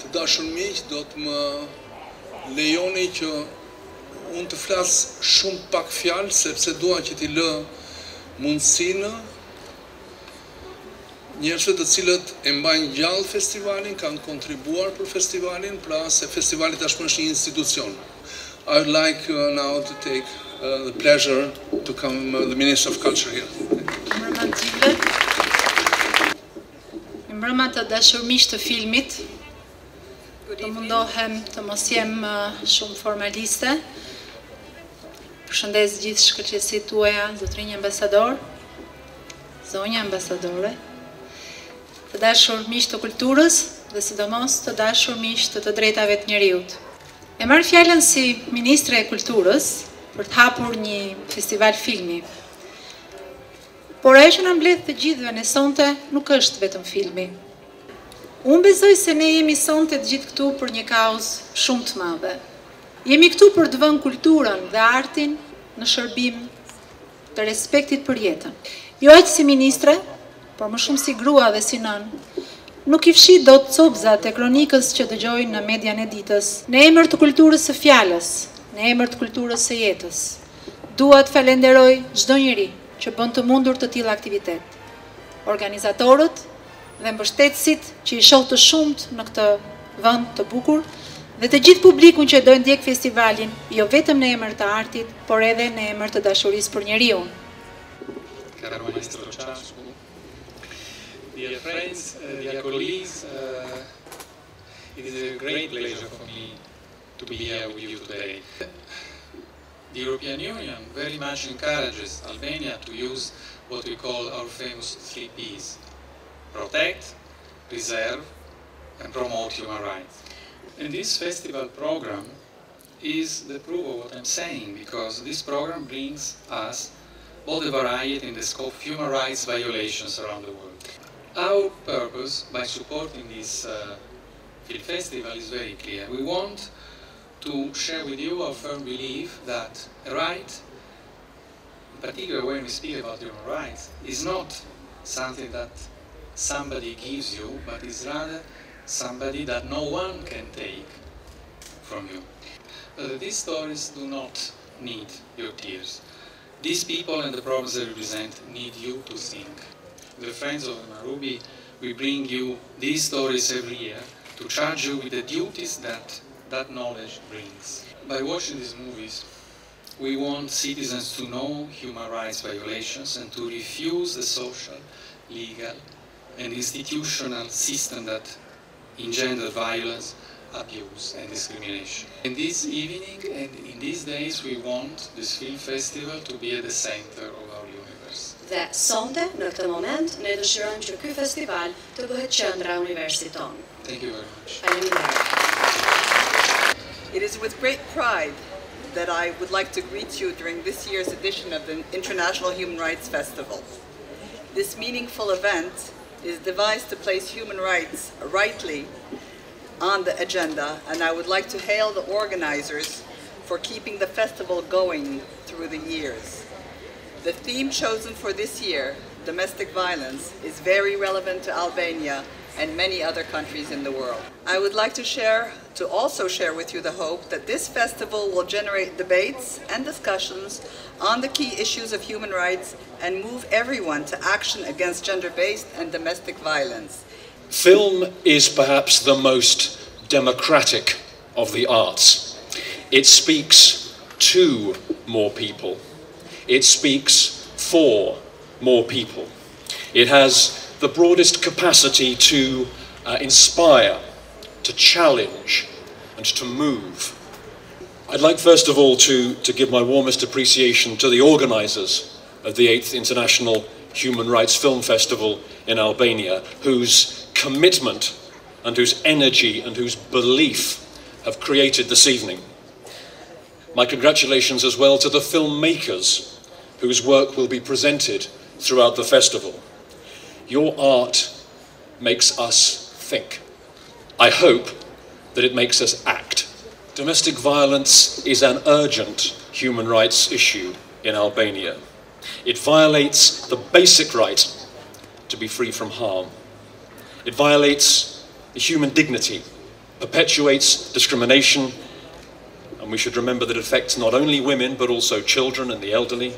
Të dashur miq, do të më lejoni që unë të flas shumë pak fjalë sepse dua që t'i lë mundësinë njerëzve të cilët e mbajnë gjallë festivalin, kanë kontribuar për festivalin, pra se festivali tashmë është një institucion. I would like uh, now to take uh, the pleasure to come uh, the Minister of Culture here. Mbrëma të. Mbrëma të filmit, të mundohem të mos jem shumë formaliste. Përshëndes gjithë shkëlqesit tuaja, zotrinj ambasador, zonja ambasadore, të dashur të kulturës dhe sidomos të dashur të të drejtave të njeriut. E marrë fjallën si Ministre e Kulturës për të hapur një festival filmi. Por e që në mbledh të gjithve në sonte nuk është vetëm filmi. Unë bezoj se ne jemi sonte të gjithë këtu për një kauz shumë të madhe. Jemi këtu për të vënë kulturën dhe artin në shërbim të respektit për jetën. Jo aqë si ministre, por më shumë si grua dhe si nënë, nuk i fshi do të copzat e kronikës që dëgjojnë në median e ditës, në emër të kulturës së fjallës, në emër të kulturës së jetës. Dua të falenderoj gjdo njëri që bënd të mundur të tila aktivitet. Organizatorët dhe mbështetësit që i shohë të shumët në këtë vënd të bukur, dhe të gjithë publikun që dojnë ndjek festivalin, jo vetëm në emër të artit, por edhe në emër të dashuris për njeri unë. Caro Maestro Ciascu, Dear friends, uh, dear colleagues, uh, it is a great pleasure for me to be here with you today. The European Union very much encourages Albania to use what we call our famous three Ps. Protect, preserve, and promote human rights. And this festival program is the proof of what I'm saying, because this program brings us all the variety in the scope of human rights violations around the world. Our purpose by supporting this uh, film festival is very clear. We want to share with you our firm belief that a right, in particular when we speak about human rights, is not something that somebody gives you, but is rather somebody that no one can take from you. Uh, these stories do not need your tears. These people and the problems they represent need you to think the friends of Marubi, we bring you these stories every year to charge you with the duties that that knowledge brings. By watching these movies, we want citizens to know human rights violations and to refuse the social, legal, and institutional system that engender violence, abuse, and discrimination. In this evening and in these days, we want this film festival to be at the center of our universe. Dhe sonte, në këtë moment, ne dëshirojmë që ky festival të bëhet qendra e universit tonë. Thank you very much. Faleminderit. It is with great pride that I would like to greet you during this year's edition of the International Human Rights Festival. This meaningful event is devised to place human rights rightly on the agenda, and I would like to hail the organizers for keeping the festival going through the years. The theme chosen for this year, domestic violence, is very relevant to Albania and many other countries in the world. I would like to share, to also share with you the hope that this festival will generate debates and discussions on the key issues of human rights and move everyone to action against gender-based and domestic violence. Film is perhaps the most democratic of the arts. It speaks to more people. It speaks for more people. It has the broadest capacity to uh, inspire, to challenge, and to move. I'd like first of all to, to give my warmest appreciation to the organisers of the 8th International Human Rights Film Festival in Albania, whose commitment and whose energy and whose belief have created this evening. My congratulations as well to the filmmakers whose work will be presented throughout the festival. Your art makes us think. I hope that it makes us act. Domestic violence is an urgent human rights issue in Albania. It violates the basic right to be free from harm. It violates the human dignity, perpetuates discrimination, and we should remember that it affects not only women but also children and the elderly,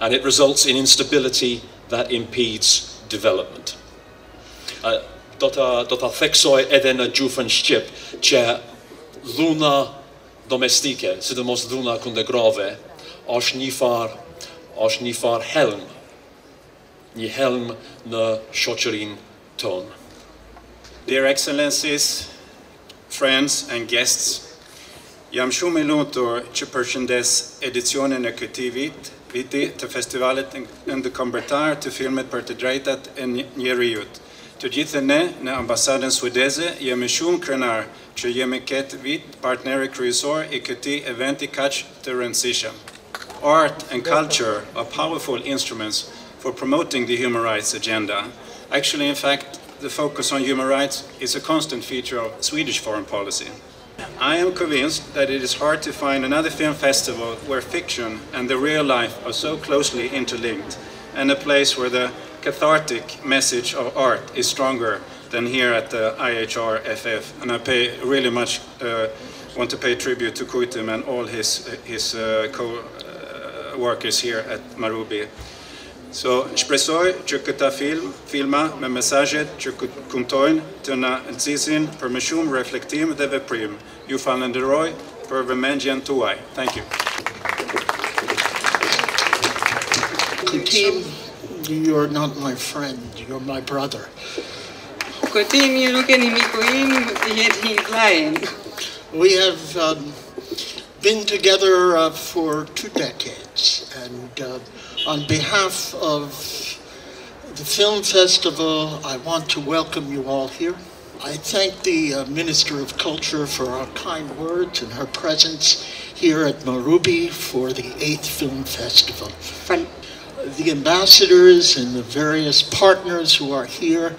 and it results in instability that impedes development. Uh, do ta, do ta theksoj edhe në gjufën Shqip që dhuna domestike, sidomos dhuna kundegrave, është një far, është helm, një helm në shoqërin tonë. Dear Excellencies, friends and guests, jam shumë i lutur që përshëndes edicionin e këtij vit, viti të festivalit ndërkombëtar të filmit për të drejtat e njerëzit. Të gjithë ne në ambasadën suedeze jemi shumë krenar që jemi këtë vit partneri kryesor i këti eventi kaq të rëndësishëm. Art and culture are powerful instruments for promoting the human rights agenda. Actually, in fact, the focus on human rights is a constant feature of Swedish foreign policy. I am convinced that it is hard to find another film festival where fiction and the real life are so closely interlinked, and a place where the cathartic message of art is stronger than here at the IHRFF. And I pay really much, uh, want to pay tribute to Kujtim and all his, his uh, co-workers uh, here at Marubi. So, shpresoj që këta film, filma me mesajet që kumtojnë të na nëzisin për më shumë reflektim dhe veprim. Ju falenderoj për vëmendjen tuaj. Thank you. Kujtim you're not my friend, you're my brother. We have um, been together uh, for two decades, and uh, on behalf of the Film Festival, I want to welcome you all here. I thank the uh, Minister of Culture for her kind words and her presence here at Marubi for the 8th Film Festival the ambassadors and the various partners who are here,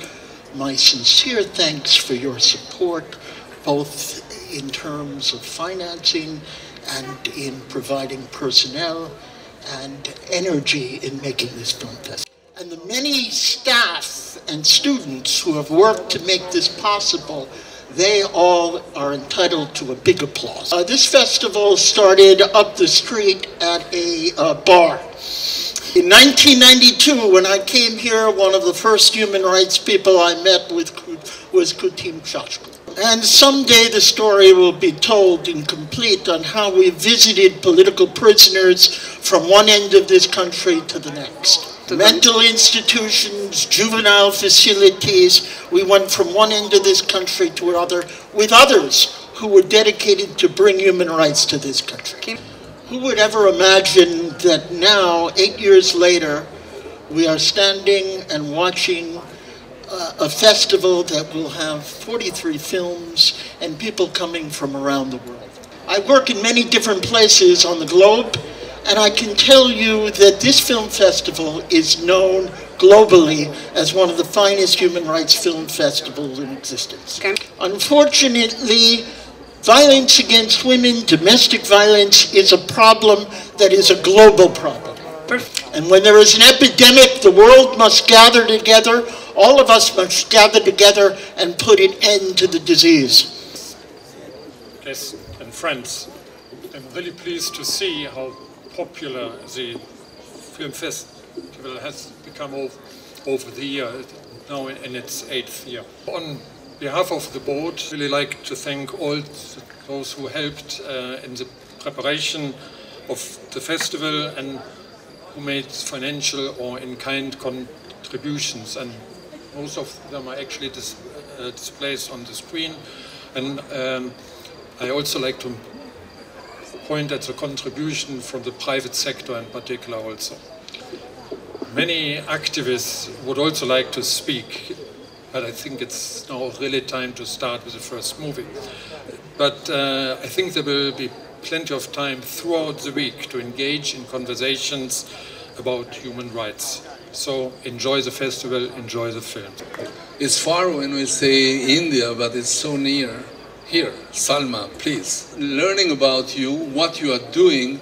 my sincere thanks for your support, both in terms of financing and in providing personnel and energy in making this film festival. And the many staff and students who have worked to make this possible, they all are entitled to a big applause. Uh, this festival started up the street at a uh, bar in 1992, when I came here, one of the first human rights people I met with was Kujtim Çashku. And someday the story will be told and complete on how we visited political prisoners from one end of this country to the next. Mental institutions, juvenile facilities, we went from one end of this country to another with others who were dedicated to bring human rights to this country. Who would ever imagine that now, eight years later, we are standing and watching uh, a festival that will have 43 films and people coming from around the world. I work in many different places on the globe, and I can tell you that this film festival is known globally as one of the finest human rights film festivals in existence. Okay. Unfortunately, Violence against women, domestic violence, is a problem that is a global problem. And when there is an epidemic, the world must gather together. All of us must gather together and put an end to the disease. Yes, and friends, I'm really pleased to see how popular the film festival has become over, the year, now in, in its eighth year. On behalf of the board, I'd really like to thank all those who helped uh, in the preparation of the festival and who made financial or in-kind contributions. And most of them are actually dis uh, displayed on the screen. And um, I also like to point at the contribution from the private sector in particular also. Many activists would also like to speak but I think it's now really time to start with the first movie. But uh, I think there will be plenty of time throughout the week to engage in conversations about human rights. So enjoy the festival, enjoy the film. It's far when we say India, but it's so near. Here, Salma, please. Learning about you, what you are doing,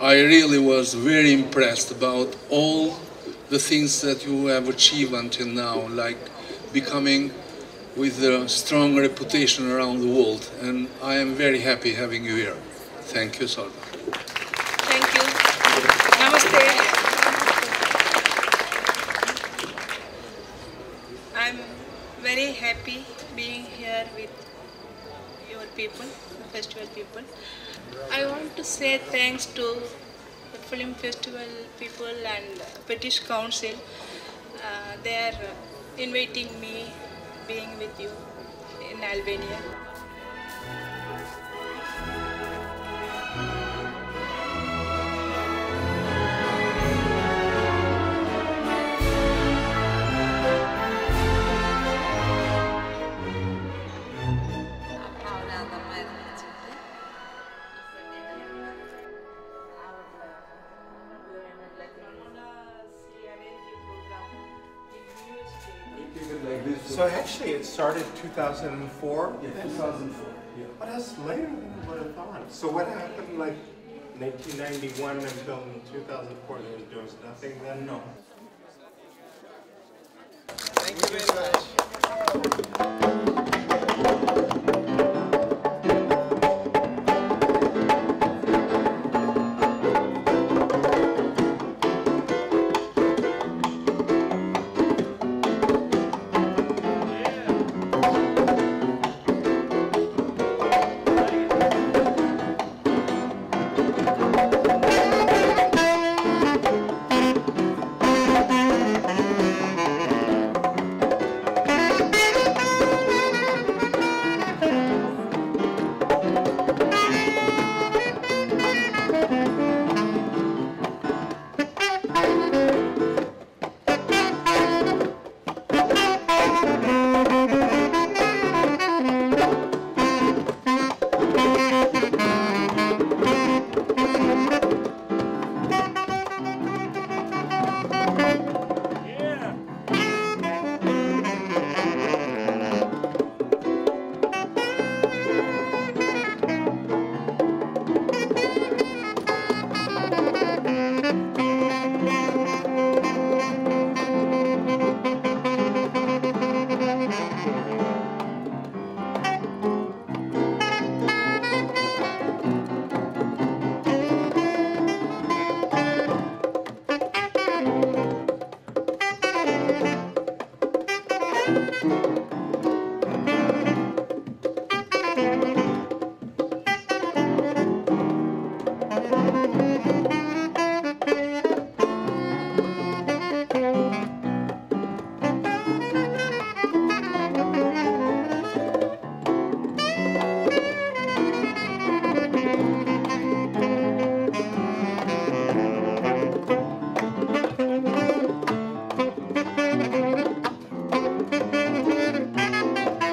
I really was very impressed about all the things that you have achieved until now, like becoming with a strong reputation around the world, and I am very happy having you here. Thank you, Salma. Thank you. Namaste. I'm very happy being here with your people, the festival people. I want to say thanks to the film festival people and British Council. Uh, they are inviting me being with you in Albania. So actually, it started 2004? Yeah, 2004. Yeah. But that's later than what I would have thought. So what happened like 1991 until 2004? There was nothing then? No. Thank you very much.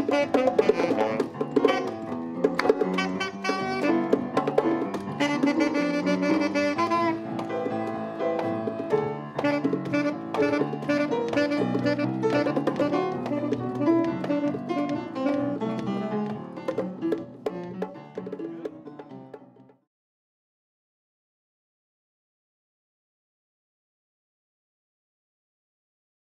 Música